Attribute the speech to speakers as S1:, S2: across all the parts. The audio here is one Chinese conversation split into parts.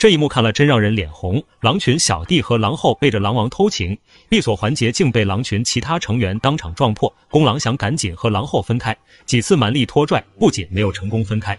S1: 这一幕看了真让人脸红。狼群小弟和狼后背着狼王偷情，闭锁环节竟被狼群其他成员当场撞破。公狼想赶紧和狼后分开，几次蛮力拖拽，不仅没有成功分开，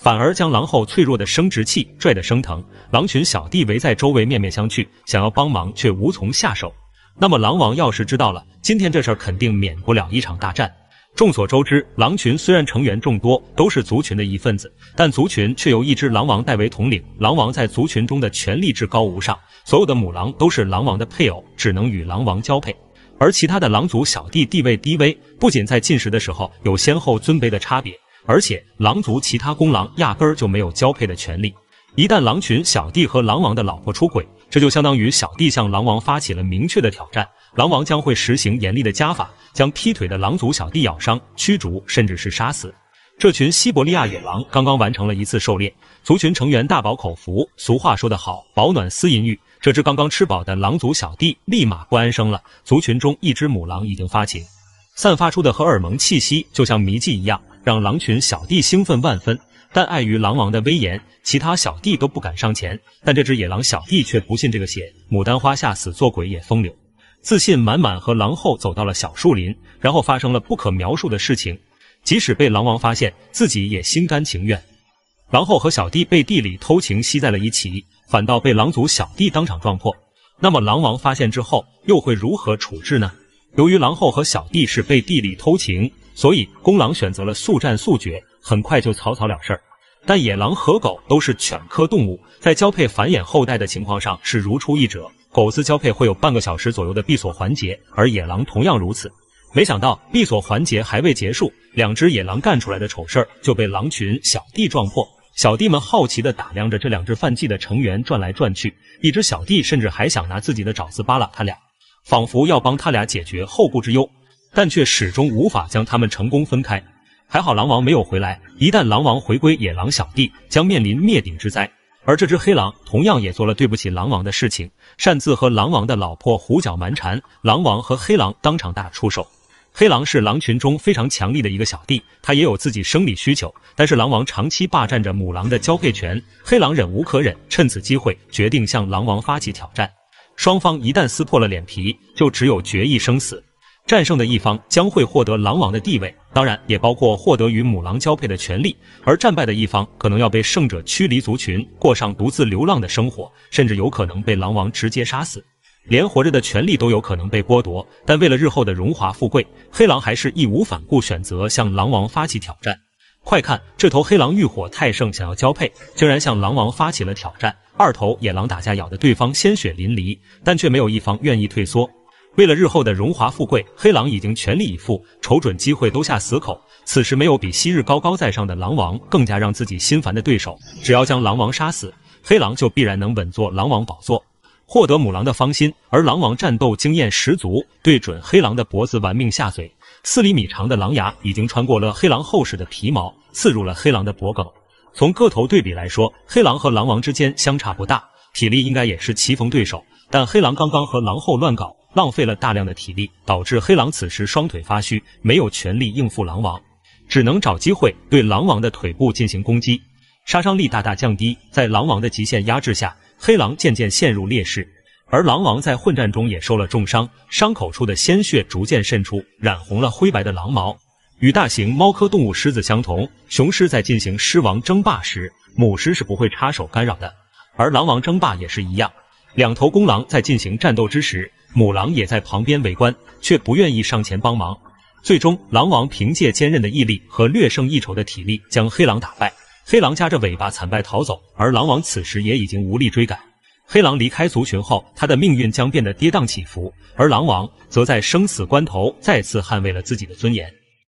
S1: 反而将狼后脆弱的生殖器拽得生疼。狼群小弟围在周围面面相觑，想要帮忙却无从下手。那么狼王要是知道了，今天这事儿肯定免不了一场大战。众所周知，狼群虽然成员众多，都是族群的一份子，但族群却由一只狼王代为统领。狼王在族群中的权力至高无上，所有的母狼都是狼王的配偶，只能与狼王交配。而其他的狼族小弟地位低微，不仅在进食的时候有先后尊卑的差别，而且狼族其他公狼压根儿就没有交配的权利。一旦狼群小弟和狼王的老婆出轨，这就相当于小弟向狼王发起了明确的挑战。狼王将会实行严厉的家法，将劈腿的狼族小弟咬伤、驱逐，甚至是杀死。这群西伯利亚野狼刚刚完成了一次狩猎，族群成员大饱口福。俗话说得好，饱暖思淫欲。这只刚刚吃饱的狼族小弟立马不安生了。族群中一只母狼已经发情，散发出的荷尔蒙气息就像迷剂一样，让狼群小弟兴奋万分。但碍于狼王的威严，其他小弟都不敢上前。但这只野狼小弟却不信这个邪，牡丹花下死做鬼也风流。自信满满和狼后走到了小树林，然后发生了不可描述的事情。即使被狼王发现，自己也心甘情愿。狼后和小弟背地里偷情吸在了一起，反倒被狼族小弟当场撞破。那么狼王发现之后又会如何处置呢？由于狼后和小弟是背地里偷情，所以公狼选择了速战速决，很快就草草了事儿。但野狼和狗都是犬科动物，在交配繁衍后代的情况上是如出一辙。狗子交配会有半个小时左右的闭锁环节，而野狼同样如此。没想到闭锁环节还未结束，两只野狼干出来的丑事儿就被狼群小弟撞破。小弟们好奇地打量着这两只犯忌的成员转来转去，一只小弟甚至还想拿自己的爪子扒拉他俩，仿佛要帮他俩解决后顾之忧，但却始终无法将他们成功分开。还好狼王没有回来，一旦狼王回归，野狼小弟将面临灭顶之灾。而这只黑狼同样也做了对不起狼王的事情，擅自和狼王的老婆胡搅蛮缠。狼王和黑狼当场大出手。黑狼是狼群中非常强力的一个小弟，他也有自己生理需求，但是狼王长期霸占着母狼的交配权，黑狼忍无可忍，趁此机会决定向狼王发起挑战。双方一旦撕破了脸皮，就只有决一生死。战胜的一方将会获得狼王的地位，当然也包括获得与母狼交配的权利；而战败的一方可能要被胜者驱离族群，过上独自流浪的生活，甚至有可能被狼王直接杀死，连活着的权利都有可能被剥夺。但为了日后的荣华富贵，黑狼还是义无反顾选择向狼王发起挑战。快看，这头黑狼欲火太盛，想要交配，竟然向狼王发起了挑战。二头野狼打架，咬得对方鲜血淋漓，但却没有一方愿意退缩。为了日后的荣华富贵，黑狼已经全力以赴，瞅准机会都下死口。此时没有比昔日高高在上的狼王更加让自己心烦的对手。只要将狼王杀死，黑狼就必然能稳坐狼王宝座，获得母狼的芳心。而狼王战斗经验十足，对准黑狼的脖子玩命下嘴，四厘米长的狼牙已经穿过了黑狼厚实的皮毛，刺入了黑狼的脖颈。从个头对比来说，黑狼和狼王之间相差不大，体力应该也是棋逢对手。但黑狼刚刚和狼后乱搞。浪费了大量的体力，导致黑狼此时双腿发虚，没有全力应付狼王，只能找机会对狼王的腿部进行攻击，杀伤力大大降低。在狼王的极限压制下，黑狼渐渐陷入劣势，而狼王在混战中也受了重伤，伤口处的鲜血逐渐渗出，染红了灰白的狼毛。与大型猫科动物狮子相同，雄狮在进行狮王争霸时，母狮是不会插手干扰的，而狼王争霸也是一样。两头公狼在进行战斗之时。母狼也在旁边围观，却不愿意上前帮忙。最终，狼王凭借坚韧的毅力和略胜一筹的体力将黑狼打败。黑狼夹着尾巴惨败逃走，而狼王此时也已经无力追赶。黑狼离开族群后，他的命运将变得跌宕起伏，而狼王则在生死关头再次捍卫了自己的尊严。